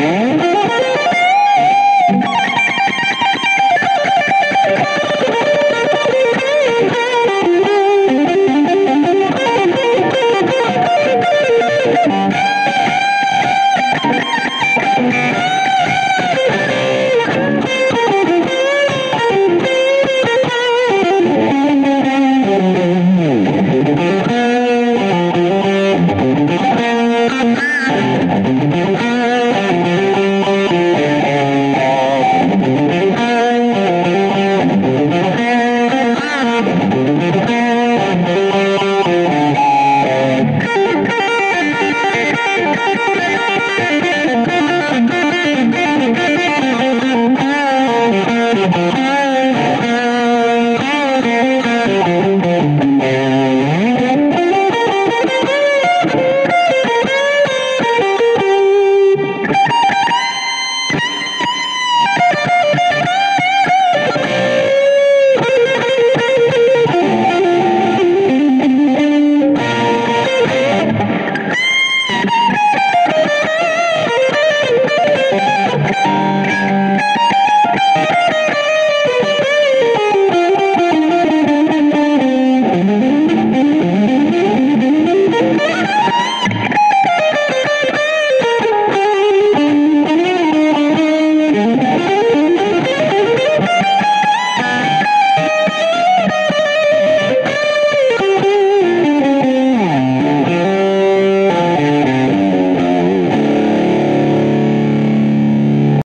Mm-hmm.